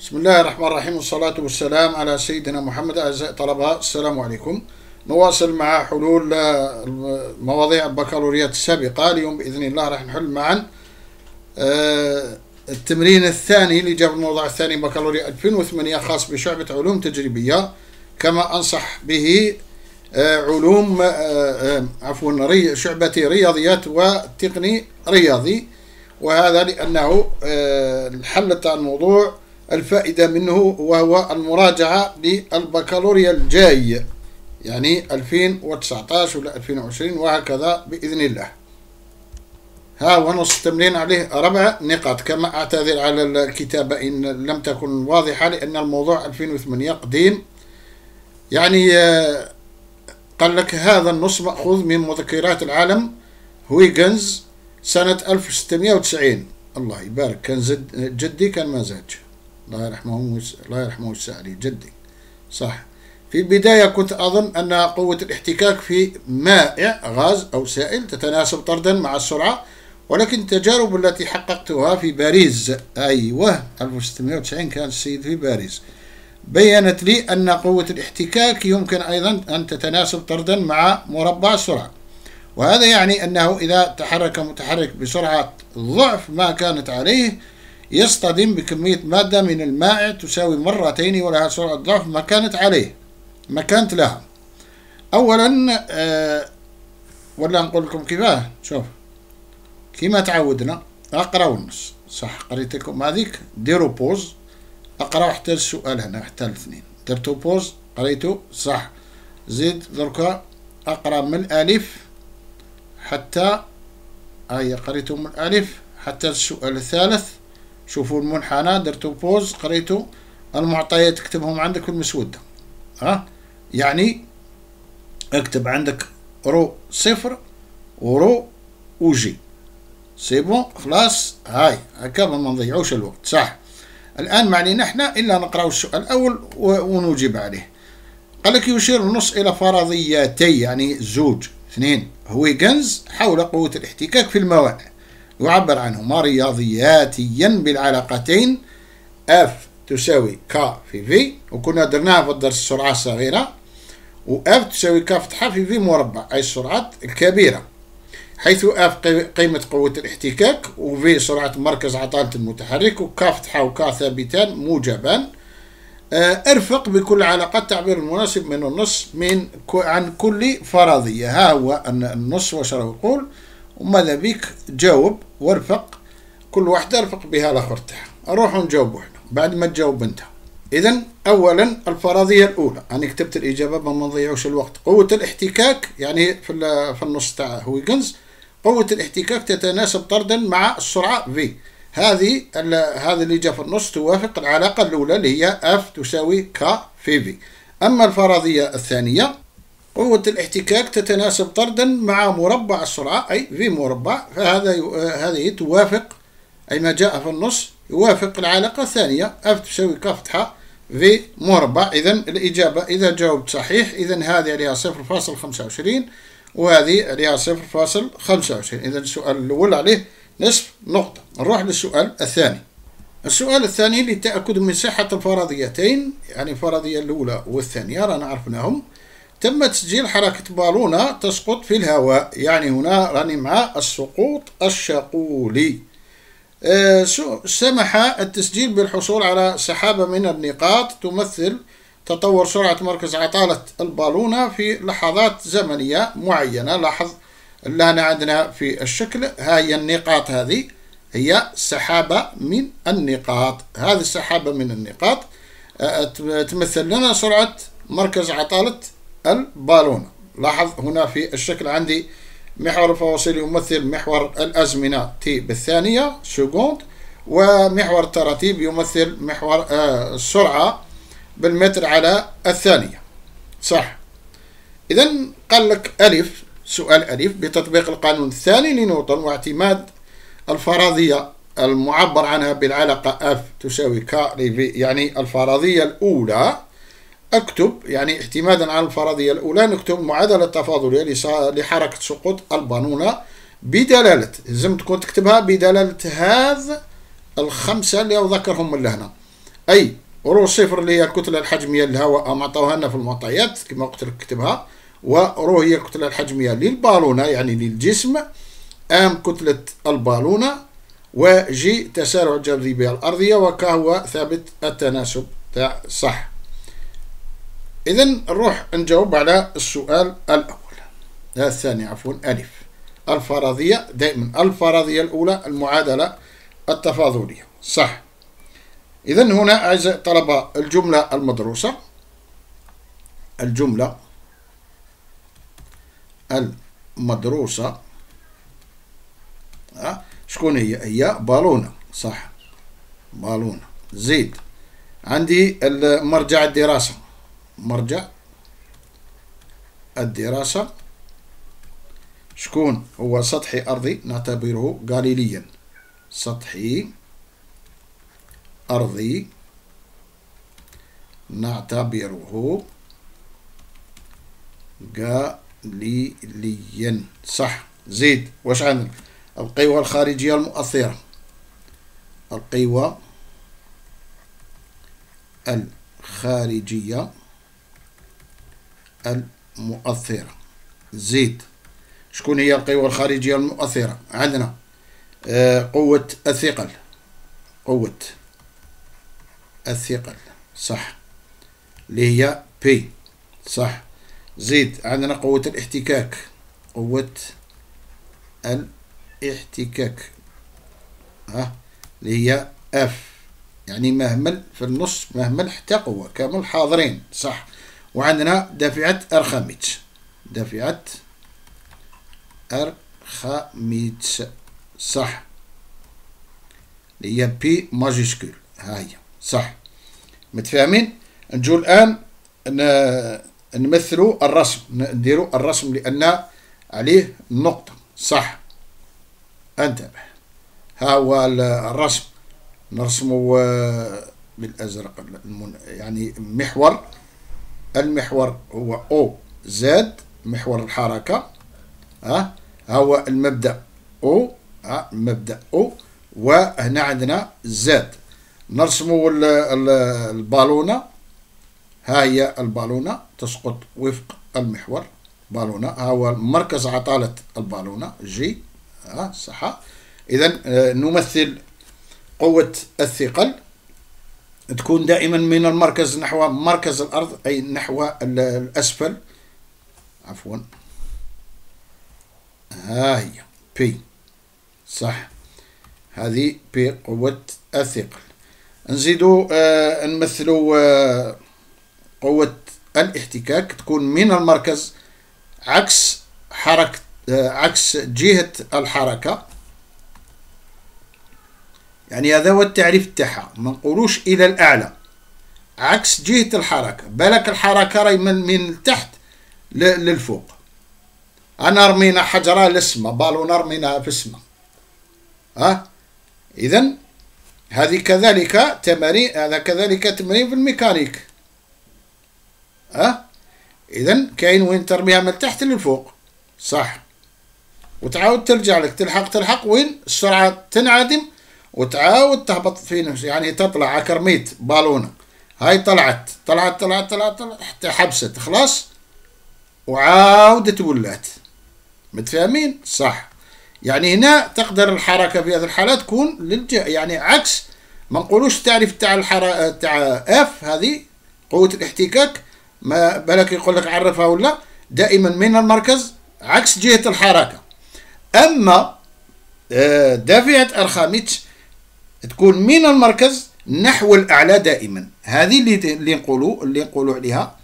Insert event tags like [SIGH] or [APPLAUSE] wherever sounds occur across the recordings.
بسم الله الرحمن الرحيم والصلاة والسلام على سيدنا محمد أعزائي الطلبة السلام عليكم نواصل مع حلول مواضيع البكالوريات السابقة اليوم بإذن الله راح نحل معا التمرين الثاني اللي جاب الموضوع الثاني بكالوريا 2008 خاص بشعبة علوم تجريبية كما أنصح به علوم عفوا شعبة رياضيات وتقني رياضي وهذا لأنه الحل تاع الموضوع الفائدة منه وهو المراجعة للبكالوريا الجاي يعني 2019 ولا 2020 وهكذا بإذن الله. ها هو نص التمرين عليه ربع نقاط. كما أعتذر على الكتابة إن لم تكن واضحة لأن الموضوع 2008 قديم. يعني آه، قال لك هذا النص مأخوذ من مذكرات العالم هويغنز سنة 1690 الله يبارك كان جدي كان مزاج الله يرحمه الله يرحمه السعدي جدي. صح. في البداية كنت أظن أن قوة الاحتكاك في مائع غاز أو سائل تتناسب طردا مع السرعة ولكن التجارب التي حققتها في باريس أيوة 1690 كان السيد في باريس. بيّنت لي أن قوة الاحتكاك يمكن أيضا أن تتناسب طردا مع مربع السرعة. وهذا يعني أنه إذا تحرك متحرك بسرعة ضعف ما كانت عليه يصطدم بكمية مادة من الماء تساوي مرتين ولها سرعة ضعف ما كانت عليه ما كانت لها. أولا آه ولا نقول لكم كيفاه؟ شوف كيما تعودنا أقرأ النص. صح قريت لكم هذيك؟ ديروا بوز. أقرأ حتى السؤال هنا حتى الاثنين. درتو بوز؟ قريتو صح. زيد دركا أقرأ من الألف حتى أي قريتو من الألف حتى السؤال الثالث. شوفوا المنحنى درتوا pause قريتوا المعطيات اكتبهم عندك في المسودة ها؟ يعني اكتب عندك rho صفر و rho و g. c'est bon؟ خلاص. هاي هكا ما نضيعوش الوقت صح. الآن ما علينا إحنا إلا نقرأ السؤال الأول ونجيب عليه. قال لك يشير النص إلى فرضيتي يعني زوج اثنين. هويجنز حول قوة الاحتكاك في الموانع يعبر عنهما رياضياتيا بالعلاقتين. F تساوي K في V. وكنا درناها في الدرس السرعة الصغيرة و F تساوي K فتحة في V مربع أي السرعات الكبيرة. حيث F قيمة قوة الاحتكاك و V سرعة مركز عطالة المتحرك و K فتحة و K ثابتان موجبان. آه، ارفق بكل علاقات التعبير المناسب من النص من عن كل فرضية. ها هو النص وشرح يقول وماذا بيك؟ جاوب وارفق. كل واحدة ارفق بها الأخر تاعها. نروح نجاوب إحنا بعد ما تجاوب أنت. إذا أولا الفرضية الأولى. أنا كتبت الإجابة ما نضيعوش الوقت. قوة الاحتكاك يعني في في النص تاع هويجنز قوة الاحتكاك تتناسب طردا مع السرعة V. هذه هذا اللي جاء في النص توافق العلاقة الأولى اللي هي F تساوي K في V. أما الفرضية الثانية قوة الاحتكاك تتناسب طردا مع مربع السرعة أي في مربع. فهذا هذه توافق أي ما جاء في النص يوافق العلاقة الثانية F تساوي ك فتحة في مربع. إذا الإجابة إذا جاوبت صحيح إذا هذه عليها صفر فاصل خمسة وعشرين وهذه عليها صفر فاصل خمسة وعشرين. إذا السؤال الأول عليه نصف نقطة. نروح للسؤال الثاني. السؤال الثاني للتأكد من صحة الفرضيتين يعني الفرضية الأولى والثانية رانا عرفناهم. تم تسجيل حركة بالونة تسقط في الهواء. يعني هنا راني مع السقوط الشقولي. أه سمح التسجيل بالحصول على سحابة من النقاط. تمثل تطور سرعة مركز عطالة البالونة في لحظات زمنية معينة. لاحظ اللي عندنا في الشكل. هاي النقاط هذه هي سحابة من النقاط. هذه السحابة من النقاط. أه تمثل لنا سرعة مركز عطالة البالونة لاحظ هنا في الشكل عندي محور الفواصل يمثل محور الأزمنة t بالثانية seconde ومحور التراتيب يمثل محور آه السرعة بالمتر على الثانية. صح. إذا قال لك ألف سؤال ألف بتطبيق القانون الثاني لنيوتن واعتماد الفرضية المعبر عنها بالعلاقة F تساوي K يعني الفرضية الأولى أكتب يعني اعتمادا على الفرضية الأولى نكتب معادلة تفاضلية لحركة سقوط البالونة بدلالة. لازم تكون تكتبها بدلالة هذا الخمسة اللي ذكرهم من لهنا أي رو صفر اللي هي الكتلة الحجمية للهواء ما عطوها لنا في المعطيات كما قلت لك اكتبها ورو هي الكتلة الحجمية للبالونة يعني للجسم أم كتلة البالونة وجي تسارع الجاذبية الأرضية وكهو ثابت التناسب. تاع صح. إذا نروح نجاوب على السؤال الأول. الثاني عفوا ألف. الفرضية دائما الفرضية الأولى المعادلة التفاضلية. صح. إذا هنا أعزائي الطلبة الجملة المدروسة. الجملة المدروسة؟ شكون هي؟ هي بالونة. صح. بالونة. زيد. عندي مرجع الدراسة. مرجع الدراسة. شكون هو سطحي أرضي؟ نعتبره غاليليا. سطحي أرضي. نعتبره غاليليا. صح. زيد واش عندنا القوى الخارجية المؤثرة. القوى الخارجية المؤثرة. زيد. شكون هي القوى الخارجية المؤثرة؟ عندنا آه، قوة الثقل. قوة الثقل. صح. اللي هي بي صح. زيد عندنا قوة الاحتكاك. قوة الاحتكاك. ها؟ اللي هي اف يعني مهمل في النص مهمل حتى قوة. كامل حاضرين. صح. وعندنا دافعة أرخميدس دافعة أرخميدس صح. هي pi majuscule. هاي صح. متفاهمين؟ نجو الآن نمثلوا الرسم. نديروا الرسم لأن عليه نقطة. صح. انتبه. ها هو الرسم. نرسمه بالأزرق يعني محور. المحور هو أو زد محور الحركة ها هو المبدأ أو ها المبدأ أو وهنا عندنا زد نرسموا البالونة. ها هي البالونة تسقط وفق المحور. بالونة ها هو مركز عطالة البالونة جي ها صح اذا آه، نمثل قوة الثقل. تكون دائما من المركز نحو مركز الأرض أي نحو الأسفل. عفوا. ها هي. بي صح. هذه بي قوة الثقل. نزيدو آه نمثلوا آه قوة الاحتكاك تكون من المركز عكس حركة آه عكس جهة الحركة. يعني هذا هو التعريف تاعها. ما نقولوش إلى الأعلى. عكس جهة الحركة. بالك الحركة راهي من من التحت للفوق. أنا رمينا حجرة للسماء بالونه رميناها في السماء ها؟ اذا هذه كذلك تمارين هذا كذلك تمرين في الميكانيك. ها؟ اذا كاين وين ترميها من تحت للفوق. صح. وتعاود ترجع لك. تلحق تلحق وين؟ السرعة تنعدم وتعاود تهبط في يعني تطلع على كرميت بالونة هاي طلعت طلعت طلعت طلعت, طلعت حتى حبست خلاص. وعاودت ولات متفاهمين؟ صح. يعني هنا تقدر الحركة في هذه الحالة تكون للجهة يعني عكس ما نقولوش التعريف تاع الحركة تاع اف هذه قوة الاحتكاك. ما بالك يقول لك عرفها ولا؟ دائما من المركز عكس جهة الحركة. أما آه، دافعة أرخاميتش تكون من المركز نحو الأعلى دائما. هذه اللي اللي نقولوا اللي نقولوا عليها.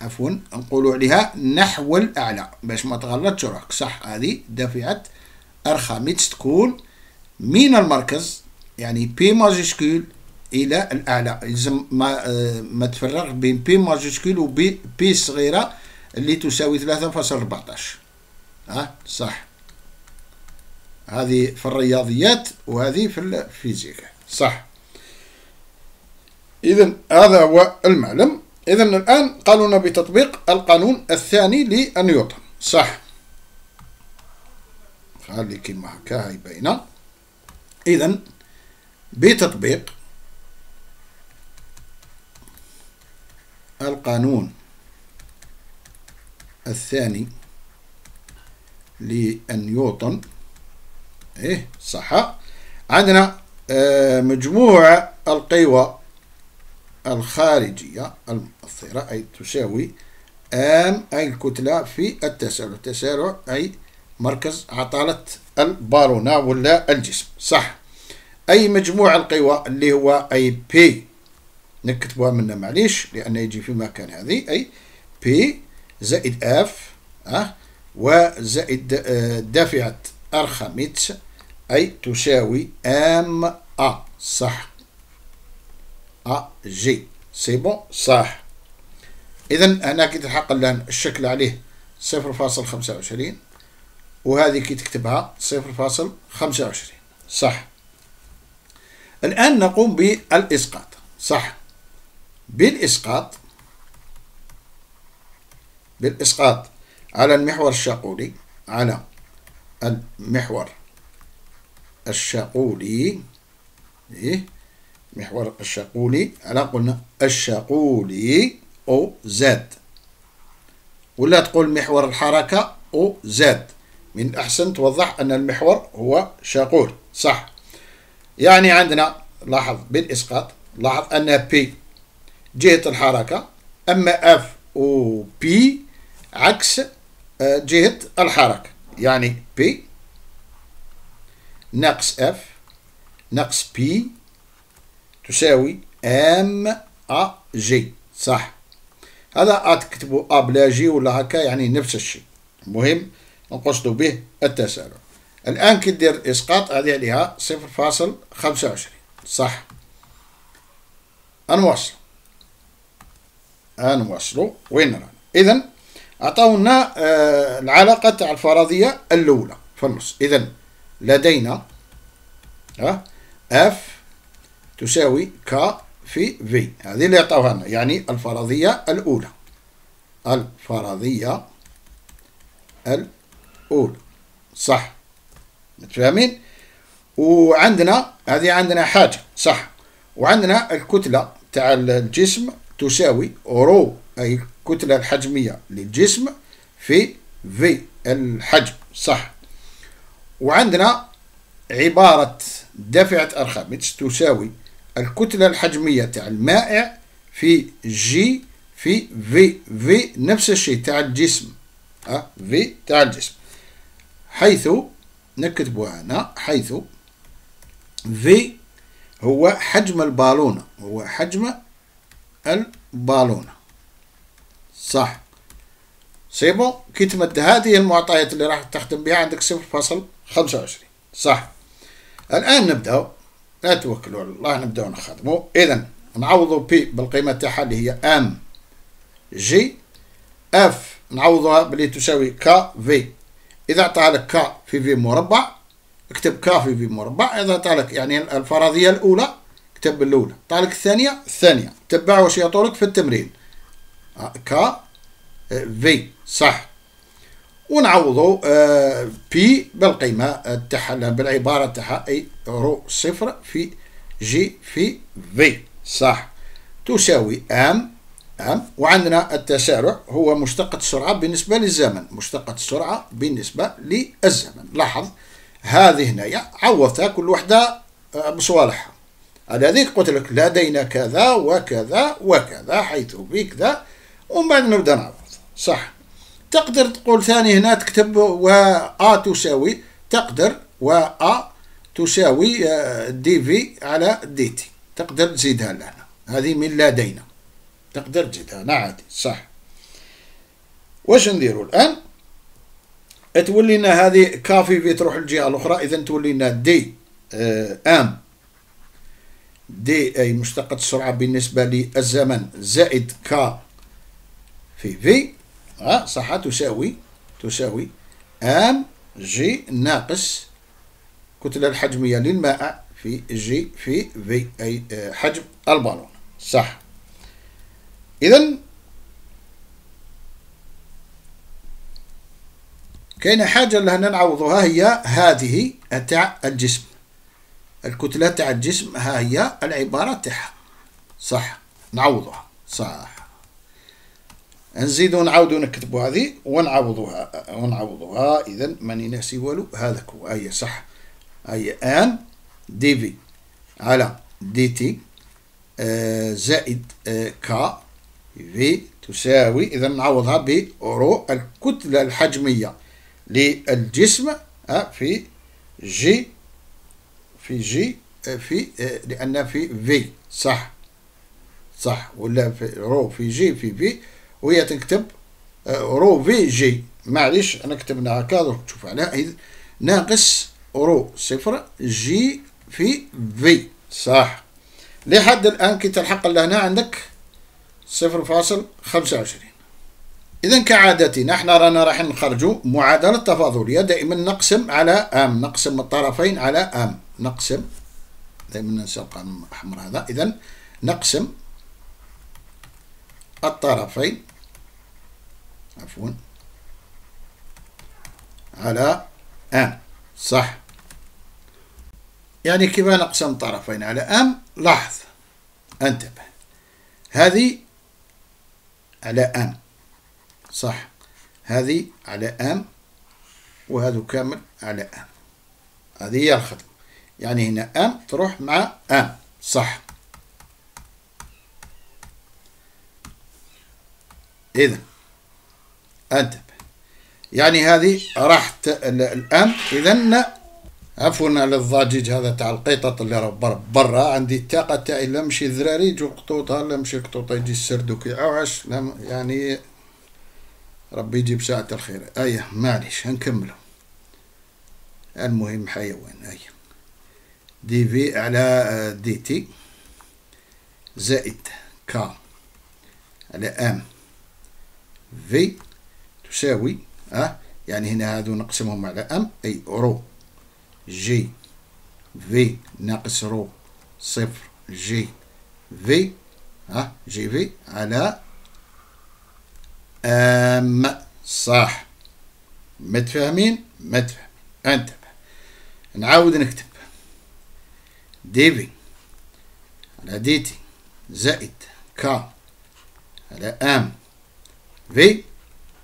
عفوا نقولوا عليها نحو الأعلى. باش ما تغلطش روحك. صح هذه دافعة أرخميدس تكون من المركز يعني pi majuscule إلى الأعلى. لازم ما آه ما تفرق بين pi majuscule وبي pi صغيرة اللي تساوي 3.14 ها؟ صح. هذه في الرياضيات وهذه في الفيزياء. صح. إذا هذا هو المعلم. إذا الآن قالوا بتطبيق القانون الثاني لنيوتن. صح. خلي كلمة هكا هاي باينة. إذا بتطبيق القانون الثاني لنيوتن إيه صح عندنا آه، مجموع القوى الخارجية المؤثرة أي تساوي m أي الكتلة في التسارع التسارع أي مركز عطالة البالونة ولا الجسم. صح. أي مجموع القوى اللي هو أي P نكتبها منا معليش لأن يجي في مكان هذه أي P زائد f أه وزائد دافعة أرخميدس أي تساوي m a صح. a G c'est bon صح. إذا هنا كي تلحق الآن الشكل عليه صفر فاصل خمسة وعشرين وهذه كي تكتبها صفر فاصل خمسة وعشرين صح. الآن نقوم بالإسقاط صح. بالإسقاط بالإسقاط على المحور الشاقولي على المحور الشاقولي. إيه؟ محور الشاقولي. على قلنا الشاقولي OZ. ولا تقول محور الحركة OZ. من الأحسن توضح أن المحور هو شاقول. صح. يعني عندنا لاحظ بالإسقاط لاحظ أن P جهة الحركة أما f و pi عكس آه، جهة الحركة. يعني P ناقص f ناقص pi تساوي m a G صح؟ هذا تكتبوا ا بلا جي ولا هكا يعني نفس الشيء. المهم نقصد به التسارع الآن كي دير إسقاط هذه عليها صفر فاصل خمسة وعشرين صح؟ نواصل نواصلوا وين رانا؟ إذا أعطونا آه العلاقة تاع الفرضية الأولى في النص. إذا لدينا اف تساوي ك في في هذه اللي عطاوها لنا يعني الفرضية الأولى. الفرضية الأولى. صح. متفاهمين؟ وعندنا هذه عندنا حاجة. صح. وعندنا الكتلة تاع الجسم تساوي رو أي الكتلة الحجمية للجسم في في الحجم. صح. وعندنا عبارة دفعة أرخميدس تساوي الكتلة الحجمية تاع المائع في جي في في في نفس الشيء تاع الجسم أه في تاع الجسم. حيث نكتبها هنا حيث V هو حجم البالونة هو حجم البالونة. صح. c'est bon كي تمد هذه المعطيات اللي راح تخدم بها عندك صفر فاصل. خمسة وعشرين. صح. الآن نبدأ. لا توكلوا على الله نبدأ نخدموا إذا نعوضوا P بالقيمة تاعها اللي هي m g f نعوضها باللي تساوي k v إذا أعطاها لك k في v مربع اكتب k في v مربع. إذا أعطى لك يعني الفرضية الأولى اكتب الأولى أعطى لك الثانية الثانية. تبع واش يعطولك في التمرين؟ k v صح. ونعوضوا pi آه، بالقيمة تاعها بالعبارة تاعها أي rho صفر في g في V صح. تساوي ام ام وعندنا التسارع هو مشتقة السرعة بالنسبة للزمن مشتقة السرعة بالنسبة للزمن. لاحظ هذه هنايا عوضتها كل وحدة آه، بصوالحها. على هذيك قلت لك لدينا كذا وكذا وكذا حيث في كذا ومن بعد نبدأ نعوض. صح. تقدر تقول ثاني هنا تكتب و آ تساوي تقدر و آ تساوي دي في على دي تي تقدر تزيدها لنا هذه من لدينا تقدر تزيدها هنا عادي صح. واش نديروا الآن؟ تولي لنا هذه كافي في تروح الجهة الأخرى إذا تولي لنا دي ام دي أي مشتقة السرعة بالنسبة للزمن زائد ك في في ها صح تساوي تساوي m g ناقص كتلة الحجمية للماء في g في V أي آه، حجم البالون. صح. إذا كاينة حاجة اللي هنا نعوضها هي هذه تاع الجسم. الكتلة تاع الجسم ها هي العبارة تاعها. صح. نعوضها. صح. نزيدو نعاودو نكتبو هذه ونعوضوها. ونعوضوها. إذا ماني ناسي والو. هذاك هو. هي صح. هي آن دي في على دي تي آه، زائد آه، كا في تساوي. إذا نعوضها بأورو الكتلة الحجمية للجسم آه، في جي في جي في لأن في في صح. صح. ولا في رو في جي في في وهي تكتب آه، رو في جي معليش أنا كتبنا هكا درك تشوف على ناقص رو صفر جي في في صح. لحد الآن كي تلحق لهنا عندك صفر فاصل خمسة وعشرين. إذا كعادتنا إحنا رانا راح نخرجوا معادلة تفاضلية. دائما نقسم على أم. نقسم الطرفين على أم. نقسم. دائما ننسى القانون الأحمر هذا. إذا نقسم الطرفين عفوا. على أم. صح. يعني كيف نقسم طرفين؟ على أم. لاحظ. انتبه. هذه على أم. صح. هذه على أم. وهذا كامل على أم. هذه هي الخدمة. يعني هنا أم تروح مع أم. صح. إذا انتبه يعني هذه راحت الآن. إذا عفوا على الضجيج هذا تاع القطط اللي راه برا. عندي الطاقة تاعي لا مشي الذراري يجو قطوطها لا مشي قطوطها يجي السردو كيعوعش يعني ربي يجيب ساعة الخير. أيه معليش هنكملو المهم حيوان أيه dv على dt. زائد k على m. v تساوي أه يعني هنا هذو نقسمهم على m أي rho g V ناقص rho صفر جي في ها؟ جي في على أم. صح. متفاهمين؟ متفهم انتبه. نعاود نكتب. دي في على دي تي زائد كا على أم. في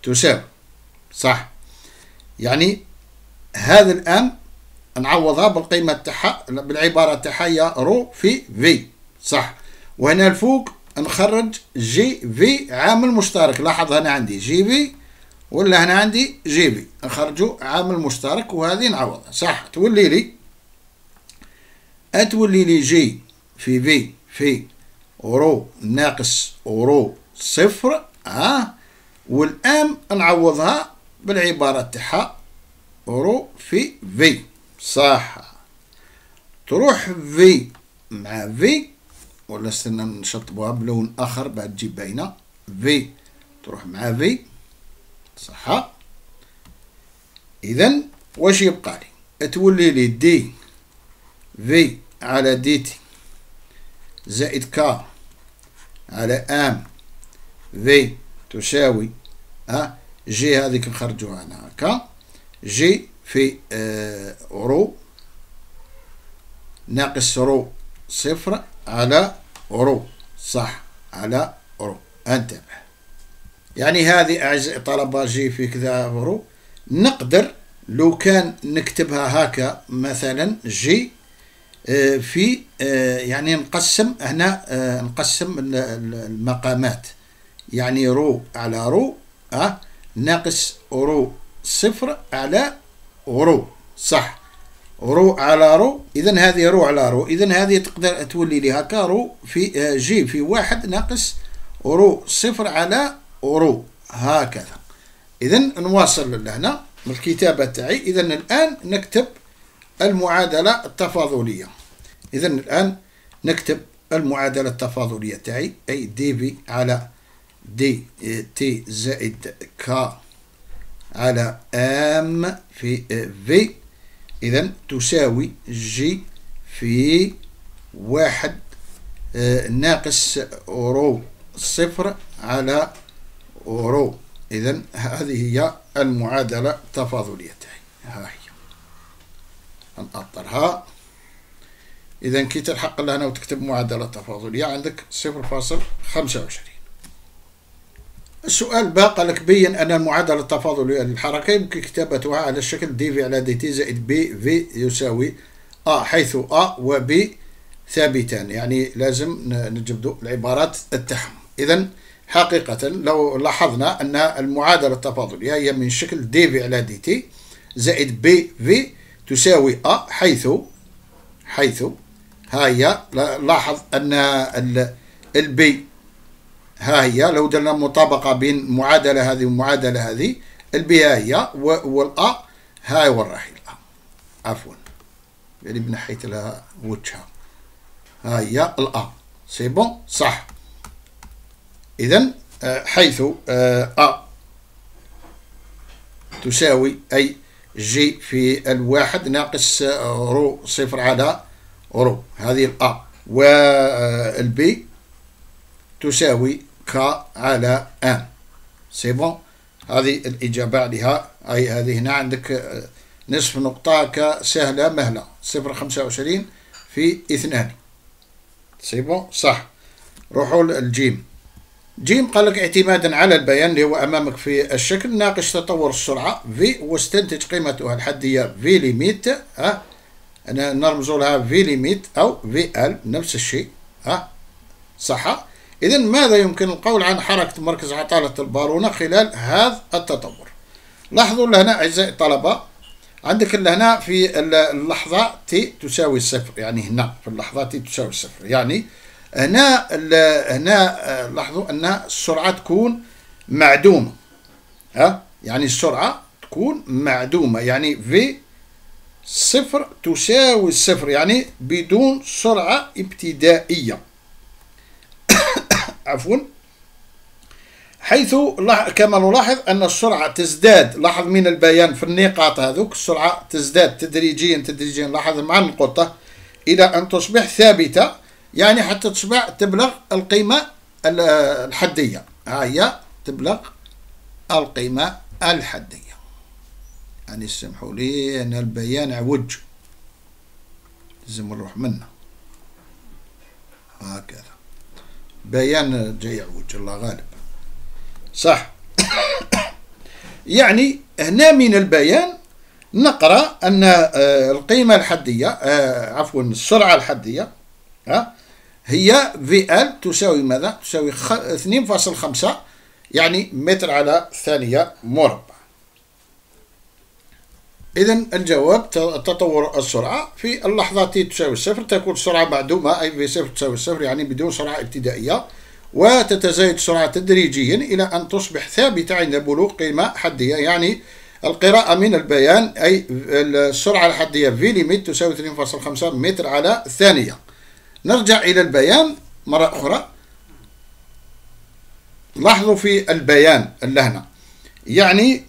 تساوي. صح؟ يعني هذا الآن نعوضها بالقيمة تاعها بالعبارة تاعها هي رو في في. صح؟ وهنا الفوق نخرج جي في عامل مشترك. لاحظ هنا عندي جي في ولا هنا عندي جي في. نخرجوا عامل مشترك وهذه نعوضها. صح؟ تولي لي. تولي لي جي في في في. رو ناقص رو صفر. ها والآن نعوضها بالعبارة تاعها رو في في صح. تروح في مع في ولا استنى نشطبوها بلون آخر بعد تجي باينة. في تروح مع في صح. إذا واش يبقى لي؟ تولي لي دي في على دي تي زائد كا على ام في تساوي ها؟ جي هذيك نخرجوها هنا هكا. جي في آه رو. ناقص رو صفر على رو. صح على رو. انتبه. يعني هذه أعزائي طلبة جي في كذا رو. نقدر لو كان نكتبها هكا مثلا جي آه، في آه، يعني نقسم هنا آه، نقسم المقامات. يعني رو على رو أه؟ ناقص رو صفر على رو صح. رو على رو إذا هذه رو على رو. إذا هذه تقدر تولي لي هكا رو في آه، جي في واحد ناقص رو صفر على رو هكذا. إذا نواصل لهنا الكتابة تاعي. إذا الآن نكتب المعادلة التفاضلية. إذا الآن نكتب المعادلة التفاضلية تاعي أي دي في على دي تي زائد ك على آم في في إذا تساوي جي في واحد آه، ناقص رو صفر على رو. إذا هذه هي المعادلة التفاضلية ها هي. نأطرها إذا كي تلحق لهنا وتكتب معادلة تفاضلية عندك صفر فاصل خمسة وعشرين. السؤال باء قال لك بين أن المعادلة التفاضلية للحركة يمكن كتابتها على الشكل دي في على دي تي زائد بي في يساوي أ حيث أ و بي ثابتان. يعني لازم نجبدوا العبارات تاعهم إذا حقيقة لو لاحظنا أن المعادلة التفاضلية هي من شكل دي في على دي تي زائد بي في تساوي أ حيث حيث ها لاحظ أن البي ها هي لو درنا مطابقة بين المعادلة هذه والمعادلة هذه البي ها هي والأ هاي الأ عفوا. يعني بنحيت لها وجهها. ها هي الأ. c'est bon؟ صح. إذا آه، حيث آه، أ تساوي أي جي في الواحد ناقص رو صفر على رو. هذه الأ. والبي تساوي ك على أم c'est bon هذه الإجابة عليها أي هذه هنا عندك آه، نصف نقطة كسهلة مهلة. صفر خمسة وعشرين في اثنان. c'est bon صح. روحوا الجيم جيم قال لك اعتمادا على البيان اللي هو أمامك في الشكل ناقش تطور السرعة في واستنتج قيمتها الحدية في limite ها؟ نرمزوا لها في limite أو في ال نفس الشيء ها؟ صح. اذا ماذا يمكن القول عن حركة مركز عطالة البالونة خلال هذا التطور؟ لاحظوا هنا أعزائي الطلبة عندك هنا في اللحظة تي تساوي الصفر يعني هنا في اللحظة تي تساوي الصفر يعني هنا هنا آه، لاحظوا أن السرعة تكون معدومة ها؟ يعني السرعة تكون معدومة يعني في صفر تساوي الصفر يعني بدون سرعة ابتدائية. عفوا. حيث كما نلاحظ أن السرعة تزداد. لاحظ من البيان في النقاط هذوك السرعة تزداد تدريجيا تدريجيا. لاحظ مع النقطة إلى أن تصبح ثابتة يعني حتى تصبح تبلغ القيمة الحدية. ها هي تبلغ القيمة الحدية. يعني اسمحوا لي أن البيان عوج. لازم نروح منه. هكذا. بيان جاي عوج الله غالب. صح. [COUGHS] يعني هنا من البيان نقرأ أن آه، القيمة الحدية آه، عفوا السرعة الحدية هي في ال تساوي ماذا؟ تساوي 2.5 يعني متر على ثانية مربع. إذا الجواب تطور السرعة. في اللحظات تساوي الصفر تكون السرعة معدومة أي في صفر تساوي الصفر يعني بدون سرعة ابتدائية. وتتزايد السرعة تدريجيا إلى أن تصبح ثابتة عند بلوغ قيمة حدية. يعني القراءة من البيان أي السرعة الحدية في limite تساوي 2.5 متر على الثانية نرجع إلى البيان مرة أخرى. لاحظوا في البيان اللهنة يعني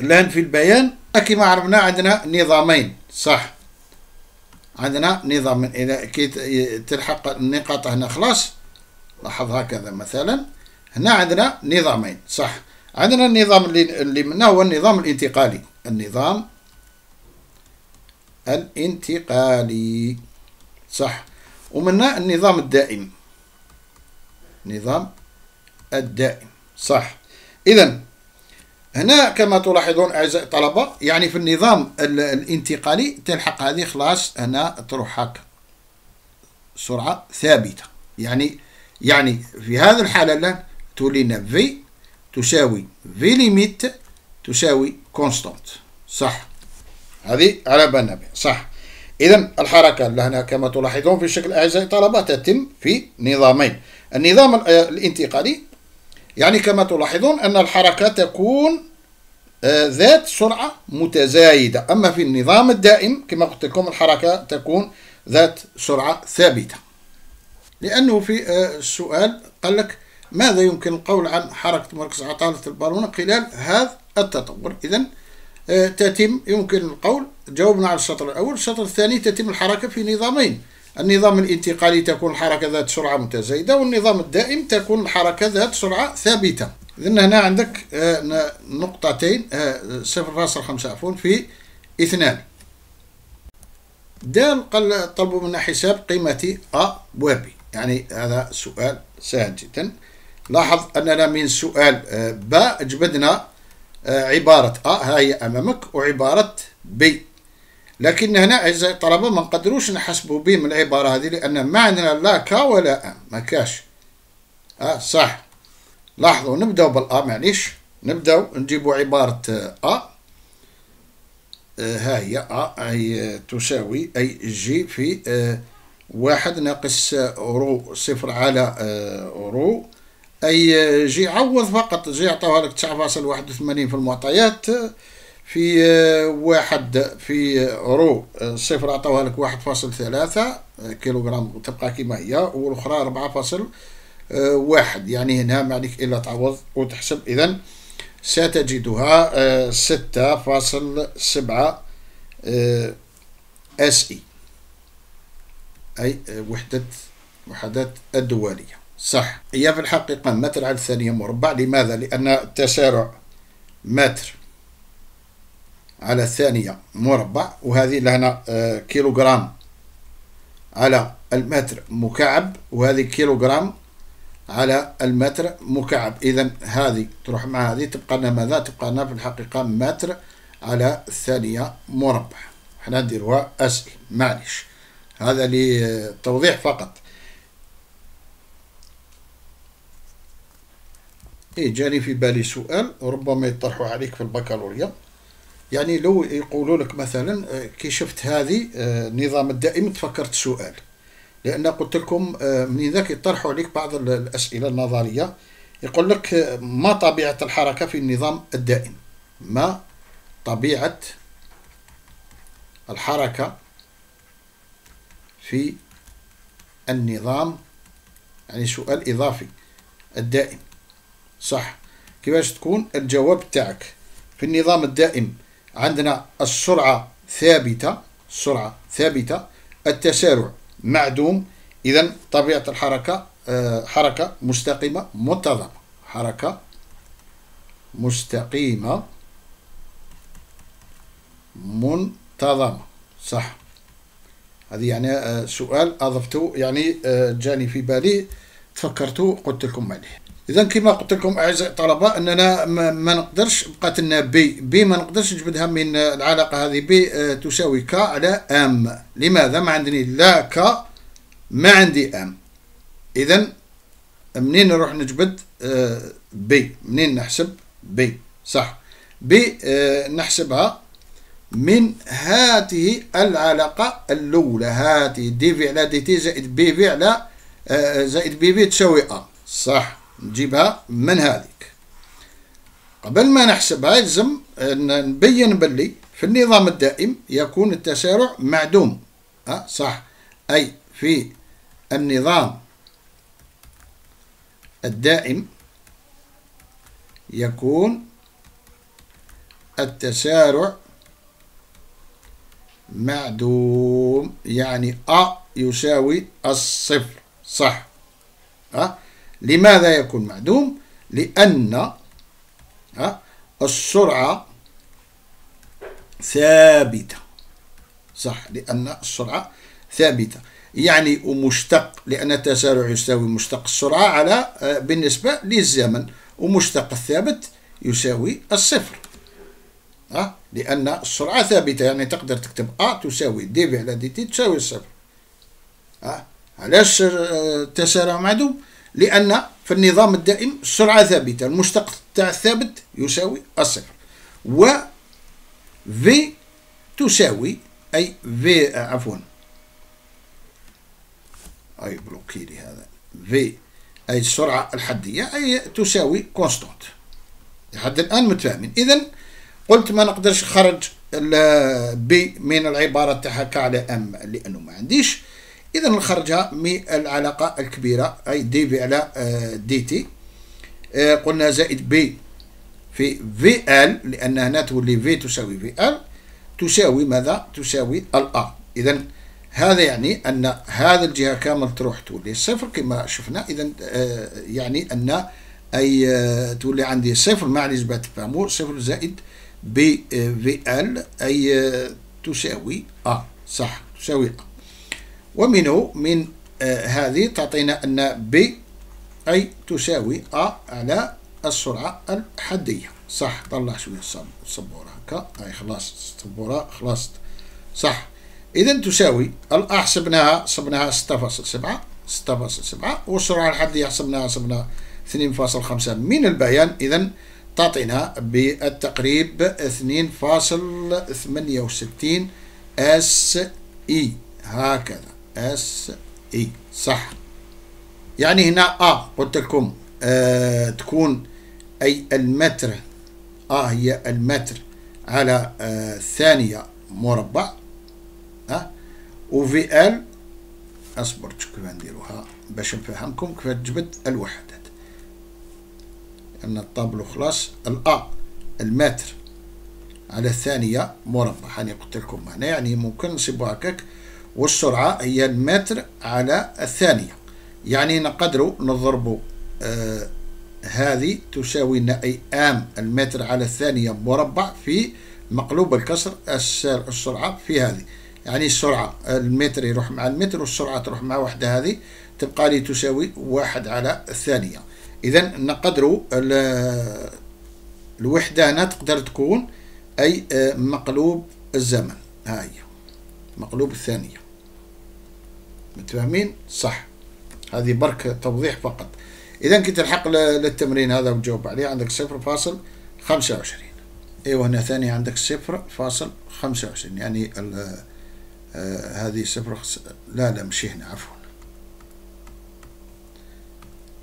اللهن في البيان كما عرفنا عندنا نظامين صح. عندنا نظام إذا كي تلحق النقاط هنا خلاص. لاحظ هكذا مثلا. هنا عندنا نظامين صح. عندنا النظام اللي, اللي منه هو النظام الانتقالي. النظام الانتقالي صح. ومنها النظام الدائم. نظام الدائم صح. إذا هنا كما تلاحظون أعزائي الطلبة يعني في النظام الانتقالي تلحق هذه خلاص هنا تروح هكا. سرعة ثابتة. يعني يعني في هذه الحالة تولينا في تساوي في limite تساوي constante صح. هذه على بالنا صح. إذا الحركة هنا كما تلاحظون في الشكل أعزائي الطلبة تتم في نظامين. النظام الانتقالي يعني كما تلاحظون أن الحركة تكون آه، ذات سرعة متزايدة. أما في النظام الدائم كما قلت لكم الحركة تكون ذات سرعة ثابتة. لأنه في آه، السؤال قال لك ماذا يمكن القول عن حركة مركز عطالة البالونة خلال هذا التطور؟ إذن آه، تتم يمكن القول جاوبنا على الشطر الأول. الشطر الثاني تتم الحركة في نظامين. النظام الانتقالي تكون الحركة ذات سرعة متزايدة والنظام الدائم تكون الحركة ذات سرعة ثابتة. إذن هنا عندك آه، نقطتين آه، صفر فاصل خمسة عفوا في اثنان. دال قال طلبوا منا حساب قيمة أ و ب يعني هذا سؤال سهل جدا. لاحظ أننا من سؤال باء جبدنا عبارة أ هي أمامك وعبارة بي لكن هنا الطلبة ما نقدروش نحسبوا به من العبارة هذه لأن ما عندنا لا كا ولا أم. ما كاش. أه صح. لاحظوا نبدأ بالأ معليش. نبدأ نجيبوا عبارة أ. ها هي أ أي تساوي أي جي في واحد ناقص رو صفر على رو. أي جي عوض فقط. جي عطاوها لك تسعة فاصل واحد وثمانين في المعطيات. في واحد في رو صفر عطاوها لك واحد فاصل ثلاثة كيلوغرام تبقى كما هي والأخرى أربعة فاصل واحد. يعني هنا ما عليك إلا تعوض وتحسب. إذا ستجدها ستة فاصل سبعة اس أي أي وحدة وحدات الدولية. صح. هي في الحقيقة متر على الثانية مربع. لماذا؟ لأن التسارع متر. على الثانية مربع وهذه لهنا آه، كيلوغرام على المتر مكعب وهذه كيلوغرام على المتر مكعب. إذا هذه تروح مع هذه تبقى لنا ماذا؟ تبقى لنا في الحقيقة متر على الثانية مربع. حنا نديروها أسئلة معليش. هذا لتوضيح فقط. إيه جاني في بالي سؤال ربما يطرحوا عليك في البكالوريا. يعني لو يقولوا لك مثلا آه، كي شفت هذه النظام آه، الدائم تفكرت سؤال لأن قلت لكم آه، من ذاك يطرحوا عليك بعض الأسئلة النظرية. يقول لك ما طبيعة الحركة في النظام الدائم؟ ما طبيعة الحركة في النظام؟ يعني سؤال إضافي. الدائم. صح. كيفاش تكون الجواب تاعك في النظام الدائم عندنا السرعة ثابتة السرعة ثابتة التسارع معدوم. إذا طبيعة الحركة آه، حركة مستقيمة منتظمة. حركة مستقيمة منتظمة. صح. هذه يعني آه، سؤال أضفته يعني آه، جاني في بالي تفكرت قلت لكم عليه. إذا كما قلت لكم أعزائي الطلبة أننا ما نقدرش بقات لنا بي بي ما نقدرش نجبدها من العلاقة هذه بي آه، تساوي ك على ام لماذا؟ ما عندني لا ك ما عندي ام اذا منين نروح نجبد؟ آه، بي منين نحسب؟ بي صح. بي آه، نحسبها من هذه العلاقة الأولى. هذه دي في على دي تي زائد بي في على زائد بي في تساوي أ صح. نجيبها من هذيك. قبل ما نحسبها يلزم نبين باللي في النظام الدائم يكون التسارع معدوم. أه؟ صح. أي في النظام الدائم يكون التسارع معدوم يعني أ يساوي الصفر. صح. أه؟ لماذا يكون معدوم لأن السرعة ثابتة صح لأن السرعة ثابتة يعني ومشتق لأن التسارع يساوي مشتق السرعة على آه، بالنسبة للزمن ومشتق الثابت يساوي الصفر أه؟ لأن السرعة ثابتة يعني تقدر تكتب أ تساوي دي في على دي تي تساوي الصفر أه؟ علاش التسارع معدوم لأن في النظام الدائم السرعة ثابتة المشتق تاع الثابت يساوي الصفر. و في تساوي أي في عفوا. أي bloqué لي هذا. في أي السرعة الحدية أي تساوي constante لحد الآن متفاهمين. إذا قلت ما نقدرش نخرج بي من العبارة تاعها على أم لأنه ما عنديش إذا نخرجها من العلاقة الكبيرة أي دي في على آه، دي تي آه، قلنا زائد بي في في ال لأن هنا تولي في تساوي في ال تساوي ماذا؟ تساوي الأ إذا هذا يعني أن هذا الجهة كامل تروح تولي صفر كما شفنا. إذا آه، يعني أن أي تولي عندي صفر مع نسبة تفهموا صفر زائد بي في ال أي تساوي أ صح تساوي أ ومنه من آه، هذه تعطينا أن ب أي تساوي أ على السرعة الحدية. صح. طلع شوية السبورة هكا. أي خلاص السبورة خلاص. صح. إذا تساوي الأ حسبناها حسبناها ستة فاصل سبعة ستة فاصل سبعة والسرعة الحدية حسبناها حسبناها اثنين فاصل خمسة من البيان. إذا تعطينا بالتقريب اثنين فاصل ثمانية وستين اس إي. هكذا. اس اي صح. يعني هنا ا قلت لكم آه تكون أي المتر ا هي المتر على آه ثانية مربع ها؟ وفي ال أصبر كيف نديروها باش نفهمكم كيف تجبد الوحدات. ان الطابلو خلاص الا المتر على الثانية مربع. هاني قلت لكم هنا يعني ممكن نصيبوا هكاك. والسرعة هي المتر على الثانية. يعني نقدروا نضربوا آه هذه تساوي لنا أي آم المتر على الثانية مربع في مقلوب الكسر السرعة في هذه. يعني السرعة المتر يروح مع المتر والسرعة تروح مع وحدة هذه تبقى لي تساوي واحد على الثانية. إذا نقدروا الوحدة هنا تقدر تكون أي آه، مقلوب الزمن. هاي مقلوب الثانية. متفاهمين؟ صح. هذه برك توضيح فقط. إذا كنت تلحق للتمرين هذا وتجاوب عليه. عندك صفر فاصل خمسة وعشرين. أيوة هنا ثاني عندك صفر فاصل خمسة وعشرين. يعني آه هذه صفر لا لا مش هنا عفوا.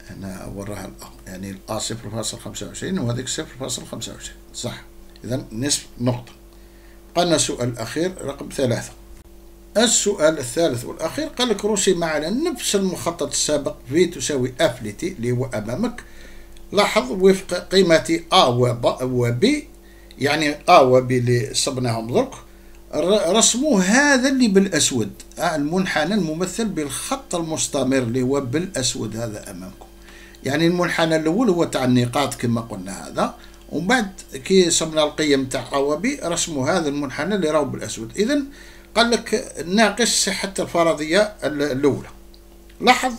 هنا وراها يعني الأ صفر فاصل خمسة وعشرين وهذيك صفر فاصل خمسة وعشرين. صح. إذا نصف نقطة. قلنا السؤال الأخير رقم ثلاثة. السؤال الثالث والأخير قال لك رسم على نفس المخطط السابق في تساوي اف لتي اللي هو أمامك. لاحظ وفق قيمة أ و ب يعني أ و ب اللي صبناهم درك. رسموا هذا اللي بالأسود. المنحنى الممثل بالخط المستمر اللي هو بالأسود هذا أمامكم. يعني المنحنى الأول هو تاع النقاط كما قلنا هذا. ومن بعد كي صبنا القيم تاع أ و ب رسموا هذا المنحنى اللي راهو بالأسود. إذا قال لك ناقش صحة الفرضية الأولى. لاحظ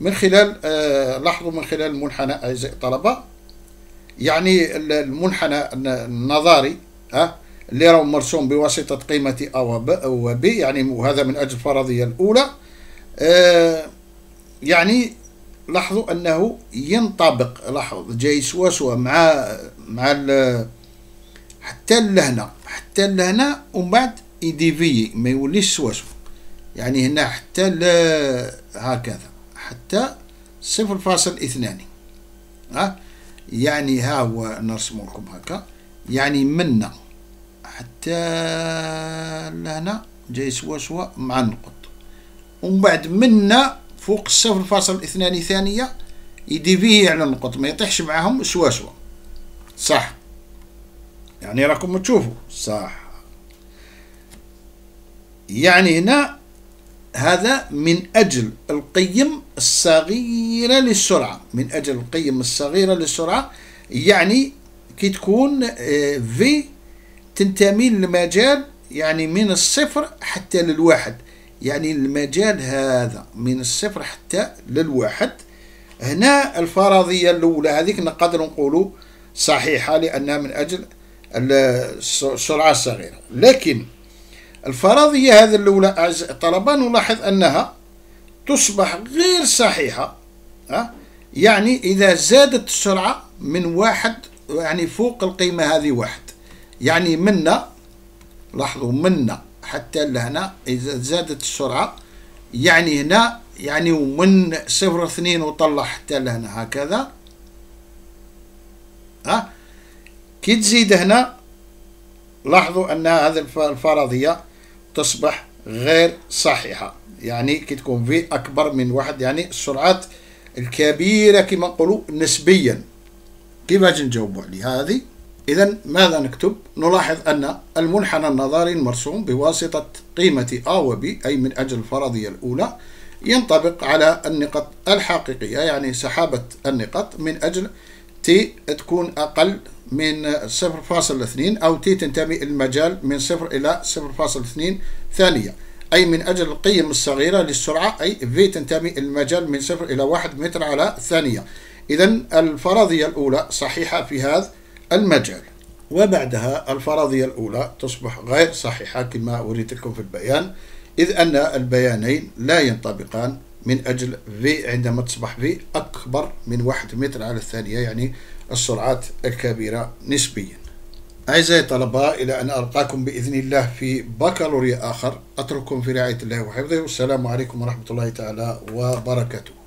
من خلال آه لاحظوا من خلال المنحنى أعزائي الطلبة يعني المنحنى النظري ها اللي راه مرسوم بواسطة قيمة أ و ب يعني وهذا من أجل الفرضية الأولى. آه يعني لاحظوا أنه ينطبق لاحظ جاي سوا سوا مع مع حتى لهنا حتى لهنا ومن بعد إيديفي ما يوليش سواسو يعني هنا حتى ل هكذا. حتى صفر فاصل اثنان. ها؟ يعني ها هو نرسم لكم هكا. يعني منا. حتى لهنا جاي سوا سوا مع النقط. ومن بعد منا فوق الصفر فاصل اثنان ثانية يديفيه على النقط. ما يطيحش معاهم سوا سوا صح. يعني راكم تشوفوا. صح. يعني هنا هذا من أجل القيم الصغيرة للسرعة. من أجل القيم الصغيرة للسرعة يعني كي تكون في آه، تنتمي للمجال يعني من الصفر حتى للواحد. يعني المجال هذا من الصفر حتى للواحد. هنا الفرضية الأولى هذيك نقدر نقولوا صحيحة لأنها من أجل السرعة الصغيرة. لكن الفرضية هذه الأولى أعزائي الطلبة نلاحظ أنها تصبح غير صحيحة يعني إذا زادت السرعة من واحد يعني فوق القيمة هذه واحد. يعني منا لاحظوا منا حتى لهنا إذا زادت السرعة يعني هنا يعني ومن صفر اثنين وطلع حتى لهنا هكذا. ها؟ كي تزيد هنا لاحظوا أن هذه الفرضية تصبح غير صحيحة. يعني كي تكون في أكبر من واحد يعني السرعات الكبيرة كما نقولوا نسبيا. كيفاش نجاوبوا عليه هذه؟ إذا ماذا نكتب؟ نلاحظ أن المنحنى النظري المرسوم بواسطة قيمة A و B أي من أجل الفرضية الأولى ينطبق على النقط الحقيقية يعني سحابة النقط من أجل T تكون أقل من 0.2 أو تي تنتمي المجال من 0 إلى 0.2 ثانية. أي من أجل القيم الصغيرة للسرعة أي في تنتمي المجال من صفر إلى واحد متر على ثانية. إذا الفرضية الأولى صحيحة في هذا المجال. وبعدها الفرضية الأولى تصبح غير صحيحة كما أريد لكم في البيان إذ أن البيانين لا ينطبقان من أجل في عندما تصبح في أكبر من واحد متر على الثانية يعني السرعات الكبيرة نسبيا. أعزائي الطلبة إلى أن ألقاكم بإذن الله في بكالوريا آخر أترككم في رعاية الله وحفظه. والسلام عليكم ورحمة الله تعالى وبركاته.